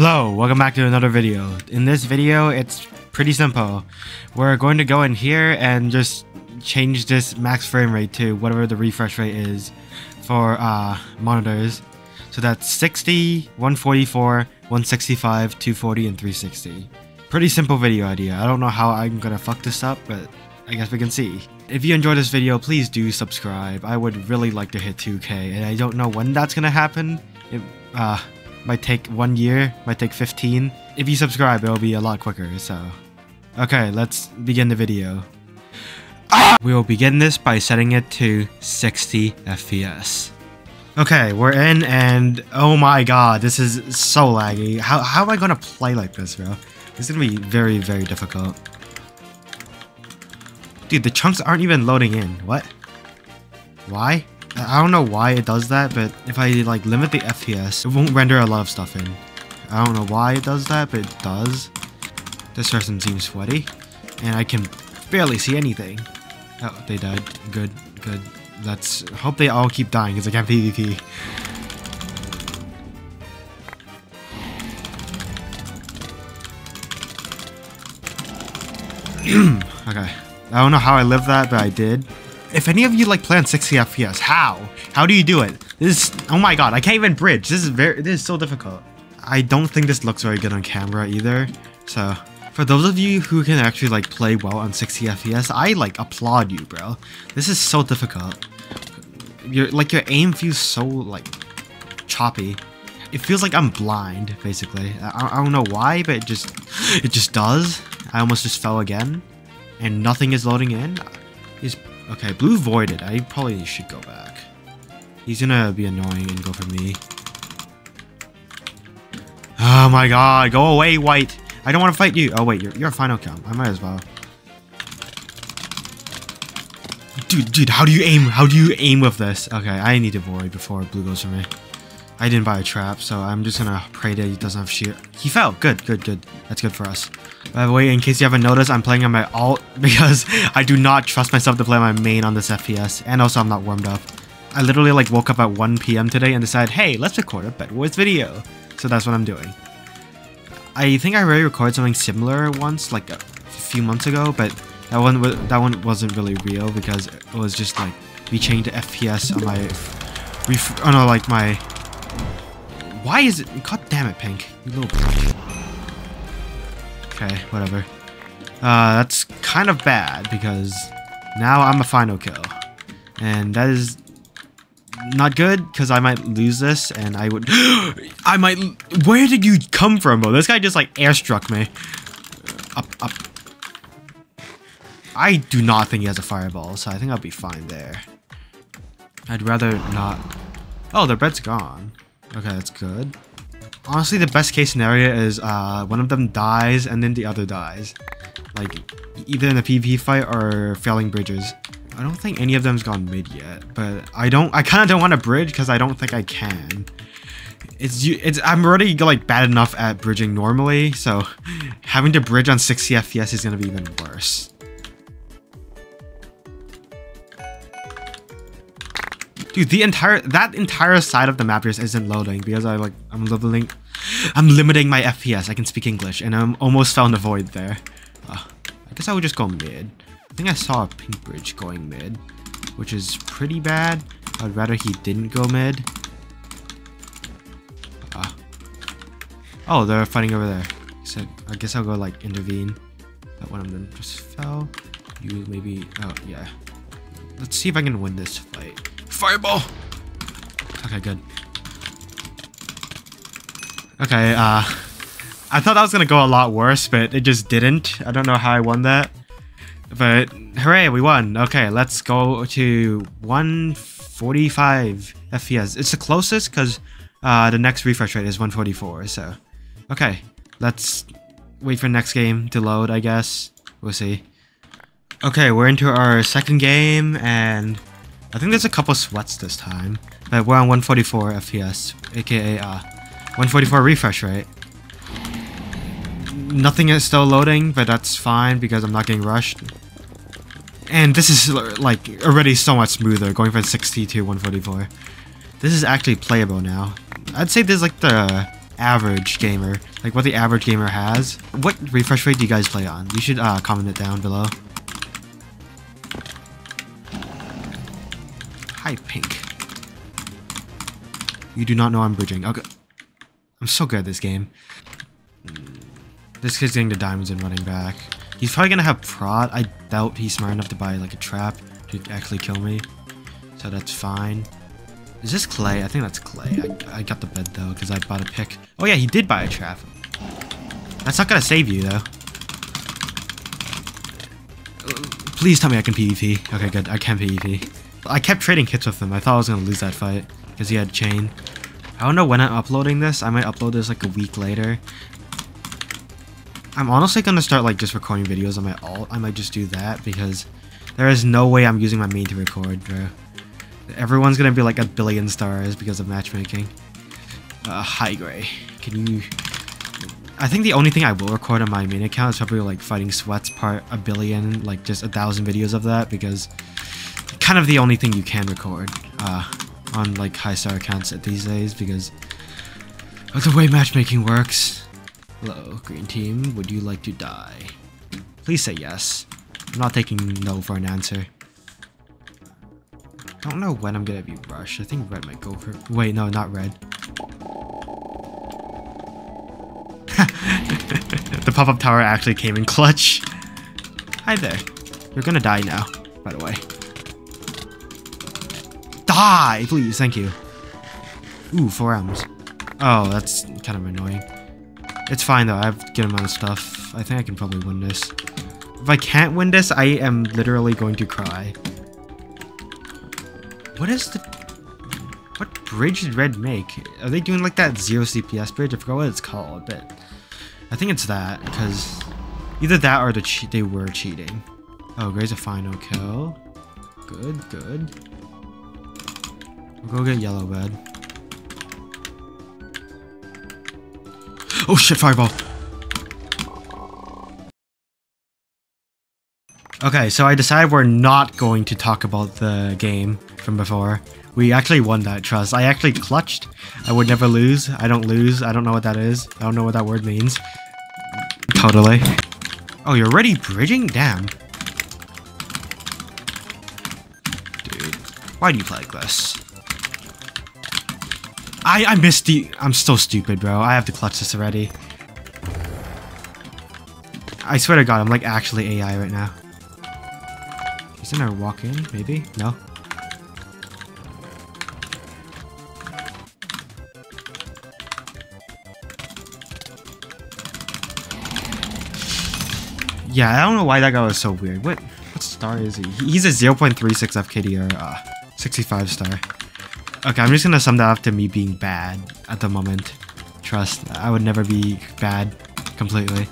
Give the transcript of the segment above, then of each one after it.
Hello, welcome back to another video. In this video, it's pretty simple. We're going to go in here and just change this max frame rate to whatever the refresh rate is for uh, monitors. So that's 60, 144, 165, 240, and 360. Pretty simple video idea. I don't know how I'm gonna fuck this up, but I guess we can see. If you enjoyed this video, please do subscribe. I would really like to hit 2k, and I don't know when that's gonna happen. It uh, might take one year, might take 15. If you subscribe, it'll be a lot quicker, so... Okay, let's begin the video. Ah! We will begin this by setting it to 60 FPS. Okay, we're in and oh my god, this is so laggy. How, how am I gonna play like this, bro? It's gonna be very, very difficult. Dude, the chunks aren't even loading in. What? Why? I don't know why it does that, but if I like limit the FPS, it won't render a lot of stuff in. I don't know why it does that, but it does. This person seems sweaty, and I can barely see anything. Oh, they died. Good, good. Let's hope they all keep dying because I can't PvP. okay. I don't know how I lived that, but I did. If any of you like play on 60 FPS, how? How do you do it? This is, oh my god, I can't even bridge. This is very, this is so difficult. I don't think this looks very good on camera either. So, for those of you who can actually like play well on 60 FPS, I like applaud you, bro. This is so difficult. Your like your aim feels so like choppy. It feels like I'm blind, basically. I, I don't know why, but it just it just does. I almost just fell again, and nothing is loading in. Is okay. Blue voided. I probably should go back. He's gonna be annoying and go for me. Oh my god, go away, white. I don't want to fight you. Oh wait, you're, you're a final count. I might as well. Dude, dude, how do you aim? How do you aim with this? Okay, I need to void before blue goes for me. I didn't buy a trap, so I'm just gonna pray that he doesn't have shear. He fell. Good, good, good. That's good for us. By the way, in case you haven't noticed, I'm playing on my alt because I do not trust myself to play my main on this FPS, and also I'm not warmed up. I literally like woke up at 1 p.m. today and decided, hey, let's record a Bedwars video. So that's what I'm doing. I think I already recorded something similar once, like a few months ago, but that one that one wasn't really real because it was just like we changed the FPS on my, ref oh no, like my. Why is it? God damn it, Pink! You little. Okay, whatever. Uh, that's kind of bad because now I'm a final kill, and that is not good because I might lose this and I would I might where did you come from bro this guy just like airstruck me up up I do not think he has a fireball so I think I'll be fine there I'd rather not oh the bread's gone okay that's good honestly the best case scenario is uh one of them dies and then the other dies like either in a PvP fight or failing bridges I don't think any of them's gone mid yet, but I don't. I kind of don't want to bridge because I don't think I can. It's it's. I'm already like bad enough at bridging normally, so having to bridge on 60 FPS is gonna be even worse. Dude, the entire that entire side of the map just isn't loading because I like I'm leveling, I'm limiting my FPS. I can speak English, and I'm almost found a void there. Uh, I guess I would just go mid. I think I saw a pink bridge going mid, which is pretty bad. I'd rather he didn't go mid. Uh, oh, they're fighting over there. So I guess I'll go like intervene. That one of them just fell. You maybe, oh yeah. Let's see if I can win this fight. Fireball! Okay, good. Okay, uh, I thought that was gonna go a lot worse, but it just didn't. I don't know how I won that. But hooray, we won. Okay, let's go to 145 FPS. It's the closest because uh, the next refresh rate is 144. So, okay, let's wait for next game to load, I guess. We'll see. Okay, we're into our second game, and I think there's a couple sweats this time. But we're on 144 FPS, aka uh, 144 refresh rate. Nothing is still loading, but that's fine because I'm not getting rushed. And this is like already so much smoother, going from 60 to 144. This is actually playable now. I'd say this is like the average gamer, like what the average gamer has. What refresh rate do you guys play on? You should uh, comment it down below. Pink. You do not know I'm bridging. Okay. I'm so good at this game. This kid's getting the diamonds and running back. He's probably gonna have prot. I doubt he's smart enough to buy like a trap to actually kill me. So that's fine. Is this clay? I think that's clay. I, I got the bed though because I bought a pick. Oh yeah, he did buy a trap. That's not gonna save you though. Please tell me I can PvP. Okay, good. I can PvP. I kept trading hits with him. I thought I was gonna lose that fight because he had chain. I don't know when I'm uploading this. I might upload this like a week later. I'm honestly gonna start like just recording videos on my alt. I might just do that because there is no way I'm using my main to record, bro. Everyone's gonna be like a billion stars because of matchmaking. Uh, hi, Gray. Can you... I think the only thing I will record on my main account is probably like Fighting Sweats part a billion, like just a thousand videos of that because kind of the only thing you can record uh, on like high star accounts at these days because of the way matchmaking works. Hello, green team. Would you like to die? Please say yes. I'm not taking no for an answer. I don't know when I'm gonna be rushed. I think red might go for- Wait, no, not red. the pop-up tower actually came in clutch. Hi there. You're gonna die now, by the way. Die, please. Thank you. Ooh, 4 M's. Oh, that's kind of annoying. It's fine though, I have a good amount of stuff. I think I can probably win this. If I can't win this, I am literally going to cry. What is the... What bridge did Red make? Are they doing like that zero CPS bridge? I forgot what it's called, but... I think it's that, because... Either that or the they were cheating. Oh, Gray's a final kill. Good, good. We'll go get yellow bed. Oh shit, fireball! Okay, so I decided we're not going to talk about the game from before. We actually won that trust. I actually clutched. I would never lose. I don't lose. I don't know what that is. I don't know what that word means. Totally. Oh, you're already bridging? Damn. Dude, why do you play like this? I, I missed the... I'm so stupid, bro. I have to clutch this already. I swear to god, I'm like actually AI right now. Isn't there a walk in? Maybe? No? Yeah, I don't know why that guy was so weird. What what star is he? He's a 0.36 FKD or uh, 65 star. Okay, I'm just gonna sum that up to me being bad at the moment. Trust, I would never be bad completely.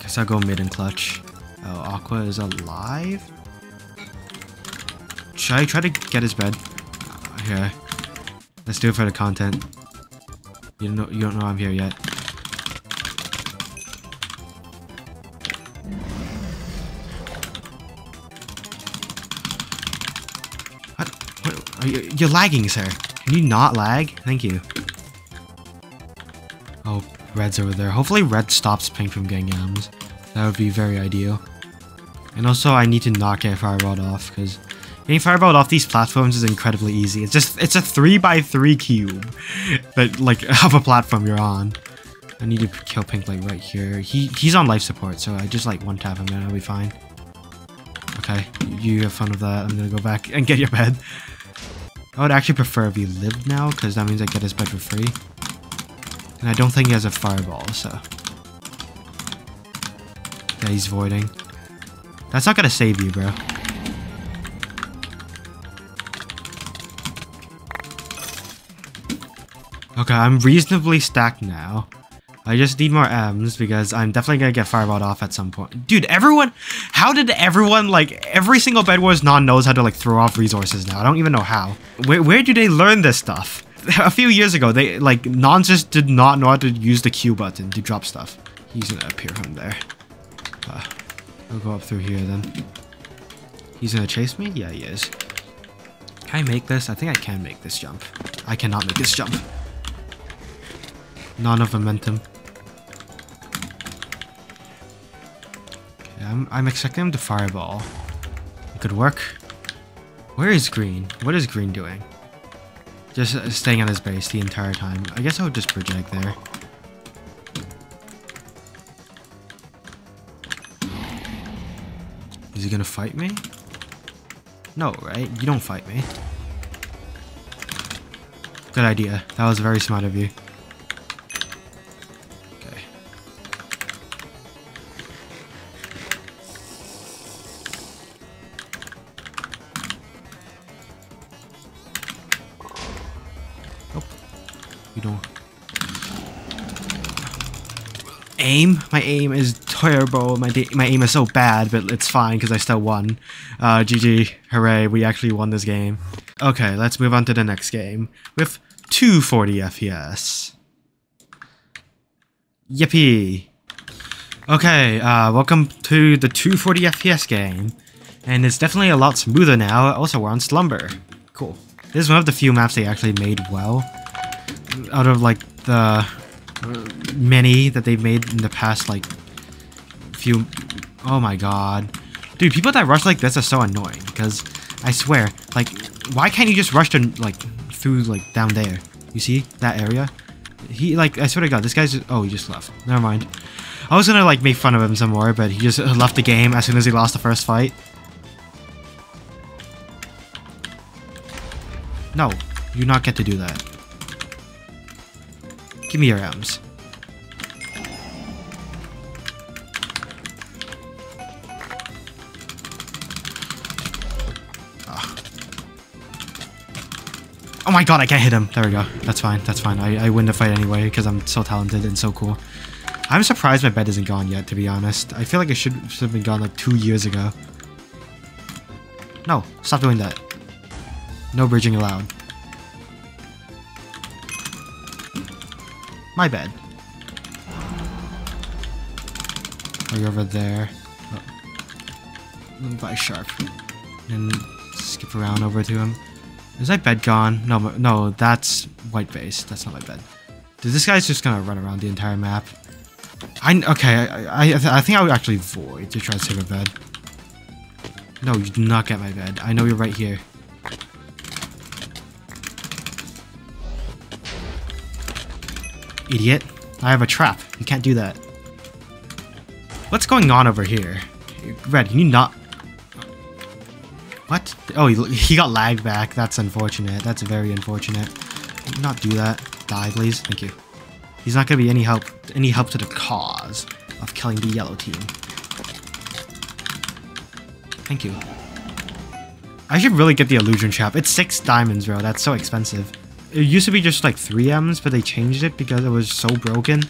Guess I'll go mid and clutch. Oh, Aqua is alive? Should I try to get his bed? Okay. Let's do it for the content. You don't know you don't know I'm here yet. What? Are you, you're lagging, sir. Can you not lag? Thank you. Oh, red's over there. Hopefully red stops pink from getting M's. That would be very ideal. And also, I need to not get fireballed off, because getting fireballed off these platforms is incredibly easy. It's just, it's a 3x3 cube that, like, of a platform you're on. I need to kill Pink, like, right here. He He's on life support, so I just, like, one-tap him and I'll be fine. Okay, you have fun with that. I'm gonna go back and get your bed. I would actually prefer if he lived now, because that means I get his bed for free. And I don't think he has a fireball, so... Yeah, he's voiding. That's not gonna save you, bro. Okay, I'm reasonably stacked now. I just need more M's because I'm definitely gonna get fireballed off at some point. Dude, everyone, how did everyone, like, every single Bed Wars non knows how to, like, throw off resources now. I don't even know how. Where, where do they learn this stuff? A few years ago, they, like, nons just did not know how to use the Q button to drop stuff. He's gonna appear from there. Uh, I'll go up through here then. He's gonna chase me? Yeah, he is. Can I make this? I think I can make this jump. I cannot make this jump. None of momentum. Okay, I'm, I'm expecting him to fireball. It could work. Where is green? What is green doing? Just uh, staying on his base the entire time. I guess I would just project there. Is he gonna fight me? No, right? You don't fight me. Good idea. That was very smart of you. You don't. Aim? My aim is terrible. My my aim is so bad, but it's fine because I still won. Uh, GG. Hooray, we actually won this game. Okay, let's move on to the next game with 240 FPS. Yippee! Okay, uh, welcome to the 240 FPS game. And it's definitely a lot smoother now. Also, we're on Slumber. Cool. This is one of the few maps they actually made well. Out of, like, the many that they've made in the past, like, few... Oh my god. Dude, people that rush like this are so annoying, because I swear, like, why can't you just rush to, like, through, like, down there? You see? That area? He, like, I swear to god, this guy's... Oh, he just left. Never mind. I was gonna, like, make fun of him some more, but he just left the game as soon as he lost the first fight. No, you not get to do that. Give me your M's. Ah. Oh my god, I can't hit him. There we go. That's fine. That's fine. I, I win the fight anyway because I'm so talented and so cool. I'm surprised my bed isn't gone yet, to be honest. I feel like it should have been gone like two years ago. No, stop doing that. No bridging allowed. My bed. Are you over there? Oh. Buy sharp. And skip around over to him. Is my bed gone? No, no, that's white base. That's not my bed. Dude, this guy's just gonna run around the entire map. I okay. I I, I think I would actually void to try to save a bed. No, you do not get my bed. I know you're right here. Idiot. I have a trap. You can't do that. What's going on over here? Red, can you not... What? Oh, he, got lagged back. That's unfortunate. That's very unfortunate. Not do that. Die, please. Thank you. He's not going to be any help any help to the cause of killing the yellow team. Thank you. I should really get the illusion trap. It's six diamonds, bro. That's so expensive. It used to be just like 3 M's, but they changed it because it was so broken.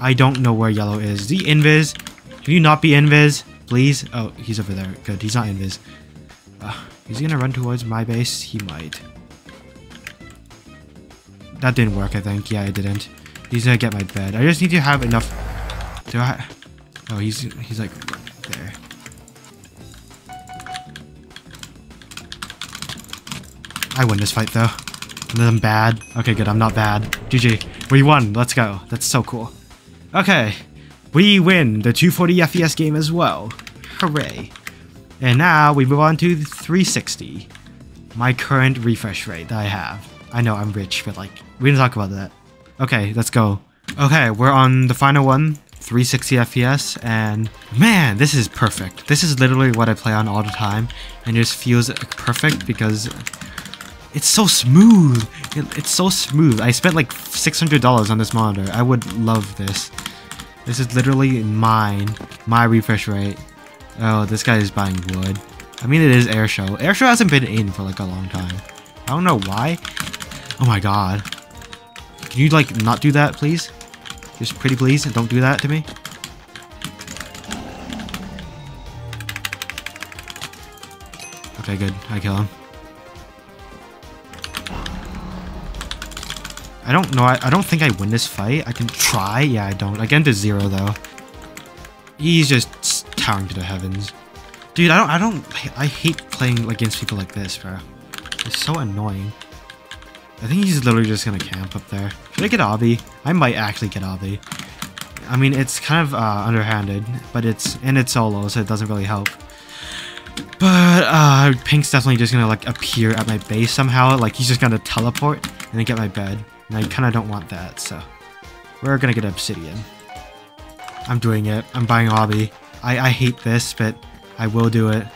I don't know where yellow is. The invis? Can you not be invis? Please? Oh, he's over there. Good. He's not invis. Uh, is he gonna run towards my base? He might. That didn't work, I think. Yeah, it didn't. He's gonna get my bed. I just need to have enough. Do I? Oh, he's he's like there. I win this fight though. I'm bad. Okay, good. I'm not bad. GG. We won. Let's go. That's so cool. Okay. We win the 240 FPS game as well. Hooray. And now we move on to 360. My current refresh rate that I have. I know I'm rich, but like, we didn't talk about that. Okay, let's go. Okay, we're on the final one, 360 FPS, and man, this is perfect. This is literally what I play on all the time, and it just feels perfect because it's so smooth. It, it's so smooth. I spent like $600 on this monitor. I would love this. This is literally mine, my refresh rate. Oh, this guy is buying wood. I mean, it is Airshow. Airshow hasn't been in for like a long time. I don't know why. Oh my god. Can you like not do that, please? Just pretty please, and don't do that to me. Okay, good. I kill him. I don't know. I, I don't think I win this fight. I can try. Yeah, I don't. I get into zero, though. He's just towering to the heavens. Dude, I don't... I don't... I hate playing against people like this, bro. It's so annoying. I think he's literally just gonna camp up there. Should I get Obby? I might actually get Obby. I mean, it's kind of uh, underhanded, but it's in its solo, so it doesn't really help. But uh, Pink's definitely just gonna like appear at my base somehow. Like he's just gonna teleport and then get my bed. And I kind of don't want that, so we're gonna get Obsidian. I'm doing it. I'm buying Obby. I, I hate this, but I will do it.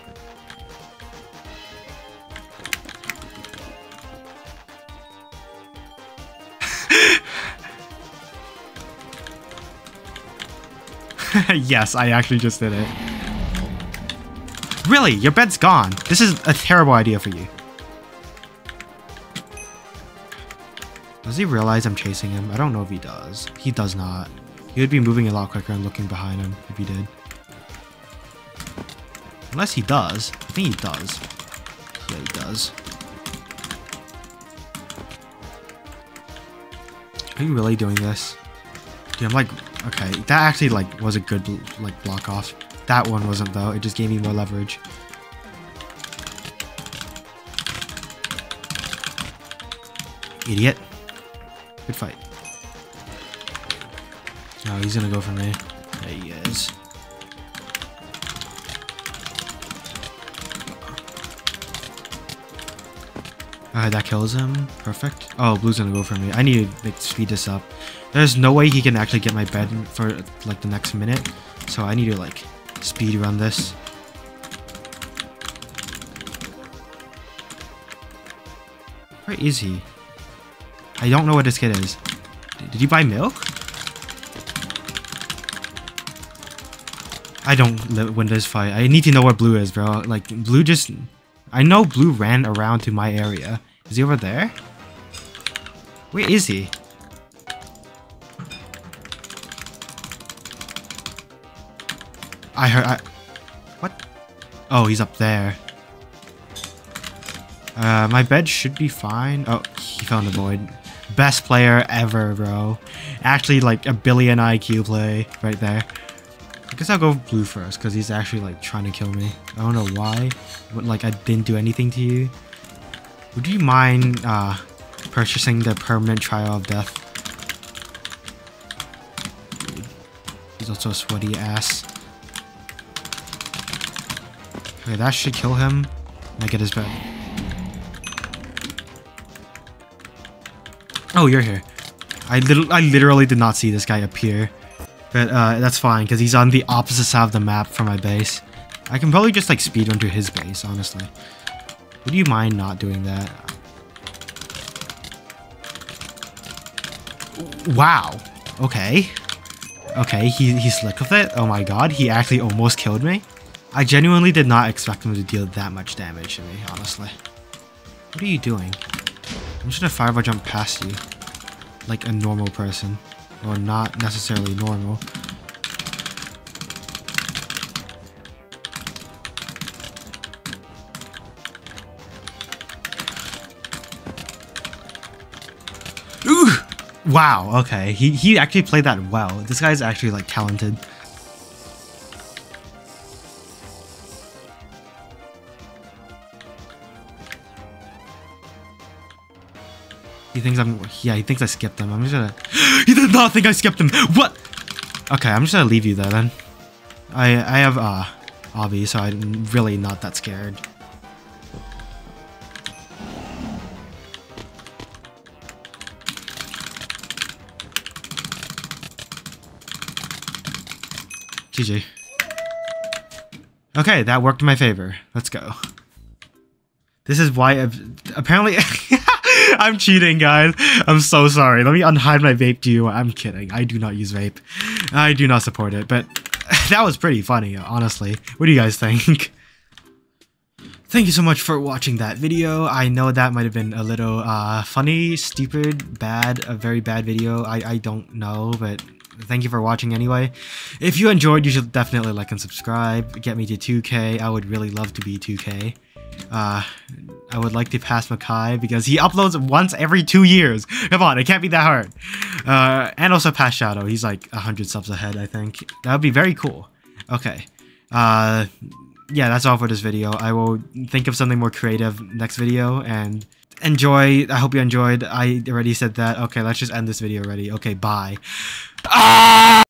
yes, I actually just did it. Really? Your bed's gone. This is a terrible idea for you. Does he realize I'm chasing him? I don't know if he does. He does not. He would be moving a lot quicker and looking behind him if he did. Unless he does. I think he does. Yeah, he does. Are you really doing this? Dude, I'm like, okay, that actually like was a good like block off. That one wasn't though, it just gave me more leverage. Idiot. Good fight. Oh, he's gonna go for me. There he is. Alright, that kills him. Perfect. Oh, blue's gonna go for me. I need to like, speed this up. There's no way he can actually get my bed for like the next minute. So I need to like speed run this. Where is he? I don't know what this kid is. Did he buy milk? I don't win this fight. I need to know where blue is, bro. Like, blue just... I know blue ran around to my area. Is he over there? Where is he? I heard... I, what? Oh, he's up there. Uh, my bed should be fine. Oh, he found the void. Best player ever, bro. Actually, like a billion IQ play right there. I guess I'll go blue first because he's actually like trying to kill me. I don't know why, but like I didn't do anything to you. Would you mind uh, purchasing the permanent trial of death? He's also a sweaty ass. Okay, that should kill him. I get his bed. Oh, you're here. I, lit I literally did not see this guy appear. But uh, that's fine, because he's on the opposite side of the map from my base. I can probably just like speed run to his base, honestly. Would you mind not doing that? Wow. Okay. Okay, he, he slick with it. Oh my god, he actually almost killed me. I genuinely did not expect him to deal that much damage to me, honestly. What are you doing? I'm just gonna fireball jump past you. Like a normal person. Or not necessarily normal. Ooh! Wow, okay. He, he actually played that well. This guy's actually like talented. Thinks I'm... Yeah, he thinks I skipped him. I'm just gonna... he did not think I skipped him! What? Okay, I'm just gonna leave you there then. I I have, uh, Obby, so I'm really not that scared. GG. Okay, that worked in my favor. Let's go. This is why I've, apparently I'm cheating, guys. I'm so sorry. Let me unhide my vape to you. I'm kidding. I do not use vape. I do not support it, but that was pretty funny, honestly. What do you guys think? Thank you so much for watching that video. I know that might have been a little uh, funny, stupid, bad, a very bad video. I, I don't know, but thank you for watching anyway. If you enjoyed, you should definitely like and subscribe. Get me to 2k. I would really love to be 2k. Uh, I would like to pass Makai because he uploads once every two years. Come on, it can't be that hard. Uh, and also pass Shadow. He's like 100 subs ahead, I think. That would be very cool. Okay. Uh, yeah, that's all for this video. I will think of something more creative next video. And enjoy. I hope you enjoyed. I already said that. Okay, let's just end this video already. Okay, bye. Ah!